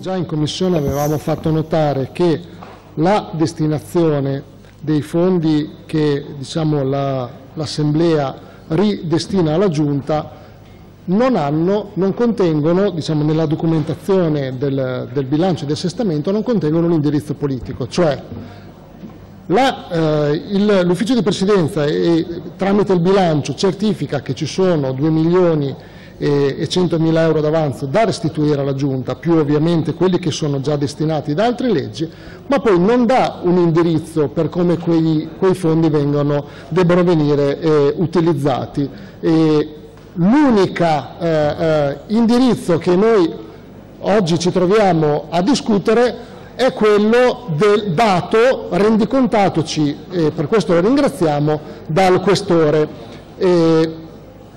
Già in Commissione avevamo fatto notare che la destinazione dei fondi che diciamo, la, l'Assemblea ridestina alla Giunta non, hanno, non contengono, diciamo, nella documentazione del, del bilancio del assestamento, non contengono un indirizzo politico, cioè la, eh, l'ufficio di presidenza e, tramite il bilancio certifica che ci sono 2 milioni e, e 100 mila euro d'avanzo da restituire alla Giunta, più ovviamente quelli che sono già destinati da altre leggi, ma poi non dà un indirizzo per come quei, quei fondi vengono, debbano venire eh, utilizzati. L'unico eh, eh, indirizzo che noi oggi ci troviamo a discutere è quello del dato rendicontatoci, e per questo lo ringraziamo, dal questore. E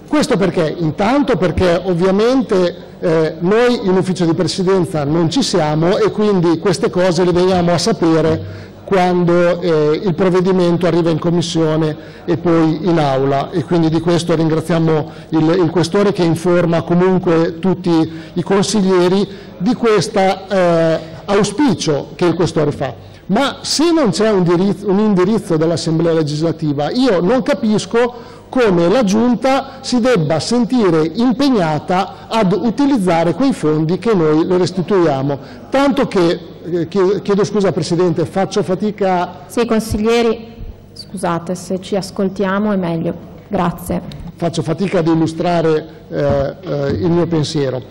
questo perché? Intanto perché ovviamente eh, noi in ufficio di presidenza non ci siamo e quindi queste cose le veniamo a sapere quando eh, il provvedimento arriva in commissione e poi in aula e quindi di questo ringraziamo il, il questore che informa comunque tutti i consiglieri di questo eh, auspicio che il questore fa. Ma se non c'è un, un indirizzo dell'Assemblea legislativa io non capisco come la Giunta si debba sentire impegnata ad utilizzare quei fondi che noi le restituiamo, tanto che eh, chiedo scusa Presidente, faccio fatica... Sì, consiglieri, scusate, se ci ascoltiamo è meglio. Grazie. Faccio fatica ad illustrare eh, eh, il mio pensiero.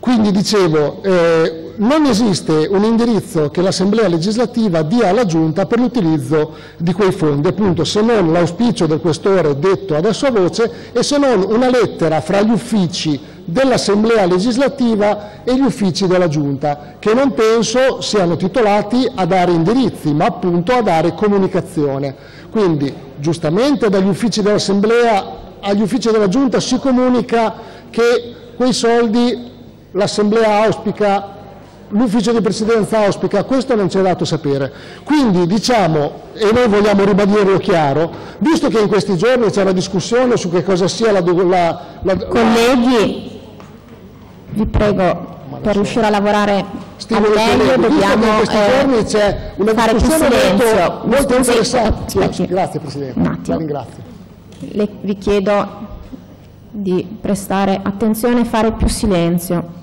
Quindi dicevo, eh, non esiste un indirizzo che l'Assemblea legislativa dia alla Giunta per l'utilizzo di quei fondi, appunto se non l'auspicio del questore detto adesso a voce e se non una lettera fra gli uffici dell'Assemblea legislativa e gli uffici della Giunta, che non penso siano titolati a dare indirizzi, ma appunto a dare comunicazione. Quindi giustamente dagli uffici dell'Assemblea agli uffici della Giunta si comunica che quei soldi l'Assemblea auspica l'ufficio di presidenza auspica, questo non ci è dato sapere. Quindi diciamo, e noi vogliamo ribadirlo chiaro, visto che in questi giorni c'è una discussione su che cosa sia la... la, la Colleghi, vi prego, per riuscire a lavorare Stimo al meglio dobbiamo in questi eh, giorni c'è una fare più discussione silenzio. molto, molto interessante. aspetti. Grazie Presidente, Un attimo. ringrazio. Le- vi chiedo di prestare attenzione e fare più silenzio.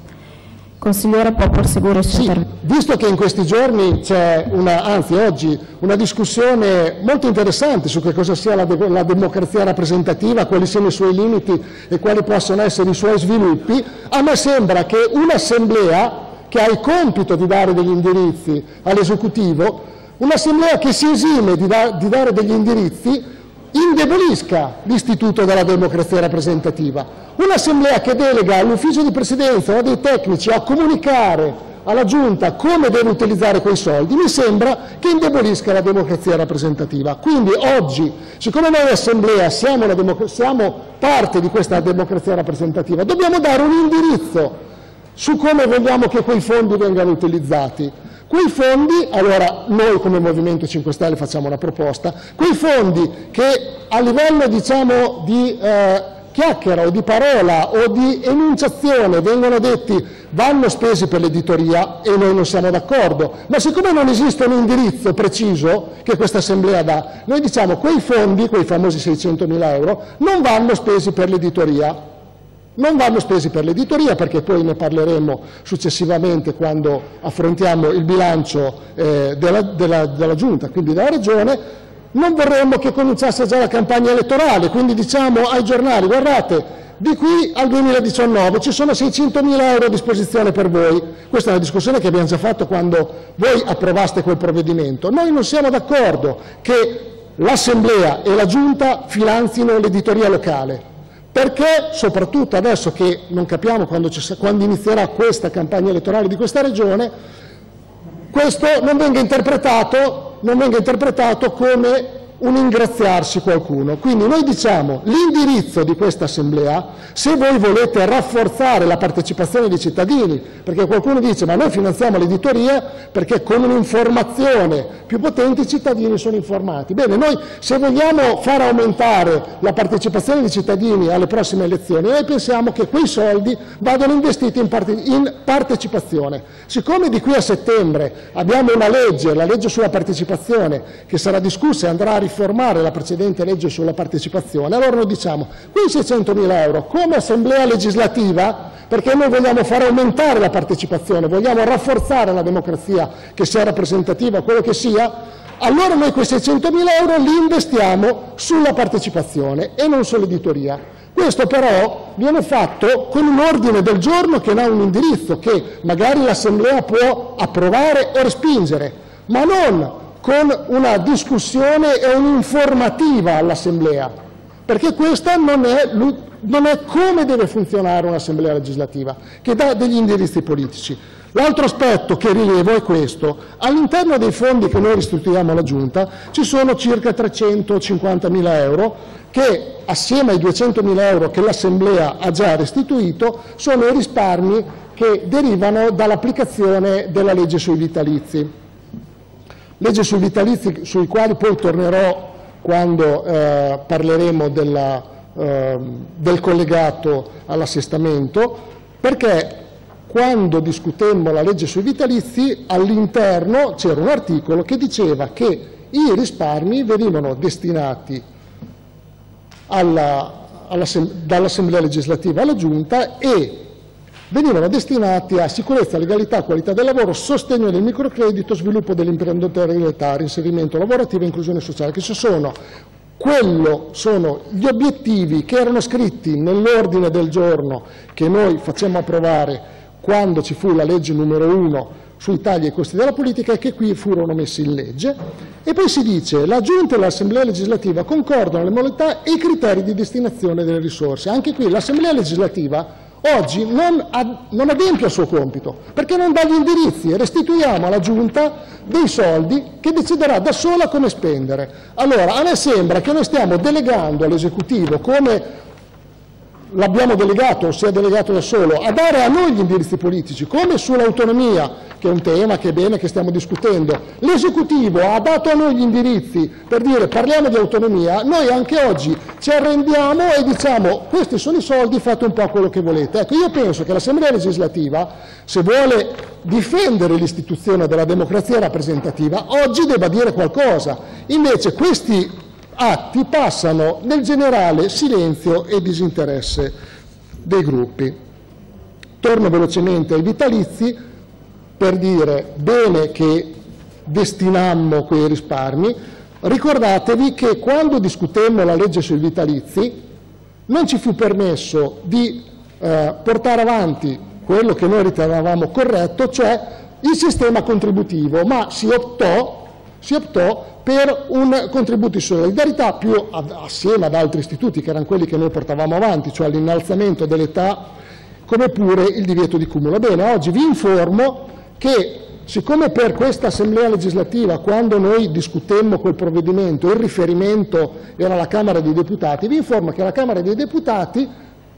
Consigliere può proseguire il suo Sì, intervento. visto che in questi giorni c'è una, anzi oggi, una discussione molto interessante su che cosa sia la, de- la democrazia rappresentativa, quali siano i suoi limiti e quali possono essere i suoi sviluppi, a me sembra che un'assemblea che ha il compito di dare degli indirizzi all'esecutivo, un'assemblea che si esime di, da- di dare degli indirizzi, indebolisca l'istituto della democrazia rappresentativa. Un'assemblea che delega all'ufficio di presidenza o dei tecnici a comunicare alla Giunta come deve utilizzare quei soldi, mi sembra che indebolisca la democrazia rappresentativa. Quindi oggi, siccome noi Assemblea siamo, siamo parte di questa democrazia rappresentativa, dobbiamo dare un indirizzo su come vogliamo che quei fondi vengano utilizzati. Quei fondi, allora noi come Movimento 5 Stelle facciamo una proposta, quei fondi che a livello diciamo di eh, chiacchiera o di parola o di enunciazione vengono detti vanno spesi per l'editoria e noi non siamo d'accordo, ma siccome non esiste un indirizzo preciso che questa Assemblea dà, noi diciamo quei fondi, quei famosi 600 mila euro, non vanno spesi per l'editoria, non vanno spesi per l'editoria perché poi ne parleremo successivamente quando affrontiamo il bilancio eh, della, della, della Giunta, quindi della Regione. Non vorremmo che cominciasse già la campagna elettorale, quindi diciamo ai giornali guardate, di qui al 2019 ci sono 600 mila euro a disposizione per voi. Questa è una discussione che abbiamo già fatto quando voi approvaste quel provvedimento. Noi non siamo d'accordo che l'Assemblea e la Giunta finanzino l'editoria locale. Perché, soprattutto adesso che non capiamo quando, quando inizierà questa campagna elettorale di questa regione, questo non venga interpretato, non venga interpretato come un ingraziarsi qualcuno. Quindi noi diciamo l'indirizzo di questa assemblea, se voi volete rafforzare la partecipazione dei cittadini, perché qualcuno dice ma noi finanziamo l'editoria perché con un'informazione più potente i cittadini sono informati. Bene, noi se vogliamo far aumentare la partecipazione dei cittadini alle prossime elezioni, noi pensiamo che quei soldi vadano investiti in, parte, in partecipazione. Siccome di qui a settembre abbiamo una legge, la legge sulla partecipazione, che sarà discussa e andrà a riformare la precedente legge sulla partecipazione, allora noi diciamo quei 600 mila euro come assemblea legislativa, perché noi vogliamo far aumentare la partecipazione, vogliamo rafforzare la democrazia, che sia rappresentativa, quello che sia, allora noi quei 600 mila euro li investiamo sulla partecipazione e non sull'editoria. Questo però viene fatto con un ordine del giorno che ha un indirizzo che magari l'Assemblea può approvare o respingere, ma non con una discussione e un'informativa all'Assemblea, perché questa non è, non è come deve funzionare un'Assemblea legislativa, che dà degli indirizzi politici. L'altro aspetto che rilevo è questo. All'interno dei fondi che noi restituiamo alla Giunta ci sono circa 350 mila euro che assieme ai 200 mila euro che l'Assemblea ha già restituito sono i risparmi che derivano dall'applicazione della legge sui vitalizi legge sui vitalizi sui quali poi tornerò quando eh, parleremo della, eh, del collegato all'assestamento, perché quando discutemmo la legge sui vitalizi all'interno c'era un articolo che diceva che i risparmi venivano destinati alla, alla, dall'Assemblea legislativa alla Giunta e venivano destinati a sicurezza, legalità, qualità del lavoro, sostegno del microcredito, sviluppo dell'imprenditorialità, reinserimento lavorativo e inclusione sociale, che sono quello sono gli obiettivi che erano scritti nell'ordine del giorno che noi facciamo approvare quando ci fu la legge numero 1 sui tagli ai costi della politica e che qui furono messi in legge. E poi si dice la Giunta e l'Assemblea legislativa concordano le modalità e i criteri di destinazione delle risorse. Anche qui l'Assemblea legislativa oggi non, ad, non adempie al suo compito, perché non dà gli indirizzi e restituiamo alla Giunta dei soldi che deciderà da sola come spendere. Allora, a me sembra che noi stiamo delegando all'esecutivo come l'abbiamo delegato o si è delegato da solo a dare a noi gli indirizzi politici, come sull'autonomia, che è un tema che è bene che stiamo discutendo, l'esecutivo ha dato a noi gli indirizzi per dire parliamo di autonomia, noi anche oggi ci arrendiamo e diciamo questi sono i soldi, fate un po' quello che volete. Ecco, io penso che l'Assemblea legislativa, se vuole difendere l'istituzione della democrazia rappresentativa, oggi debba dire qualcosa. Invece questi atti passano nel generale silenzio e disinteresse dei gruppi. Torno velocemente ai vitalizi per dire bene che destinammo quei risparmi, ricordatevi che quando discutemmo la legge sui vitalizi non ci fu permesso di eh, portare avanti quello che noi ritenevamo corretto, cioè il sistema contributivo, ma si optò, si optò per un contributo di solidarietà più assieme ad altri istituti che erano quelli che noi portavamo avanti, cioè l'innalzamento dell'età come pure il divieto di cumulo. Bene, oggi vi informo che siccome per questa assemblea legislativa, quando noi discutemmo quel provvedimento, il riferimento era la Camera dei Deputati, vi informo che la Camera dei Deputati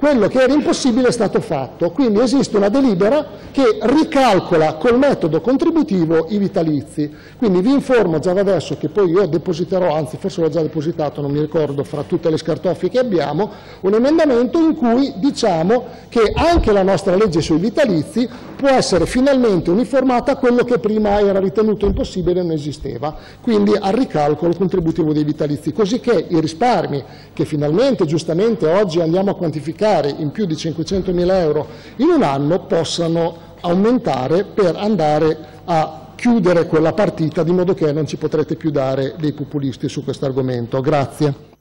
quello che era impossibile è stato fatto, quindi esiste una delibera che ricalcola col metodo contributivo i vitalizi. Quindi vi informo già da adesso che poi io depositerò, anzi forse l'ho già depositato, non mi ricordo, fra tutte le scartoffie che abbiamo, un emendamento in cui diciamo che anche la nostra legge sui vitalizi può essere finalmente uniformata a quello che prima era ritenuto impossibile e non esisteva, quindi al ricalcolo contributivo dei vitalizi, così che i risparmi che finalmente giustamente oggi andiamo a quantificare aumentare in più di 500 mila euro in un anno possano aumentare per andare a chiudere quella partita di modo che non ci potrete più dare dei populisti su questo argomento. Grazie.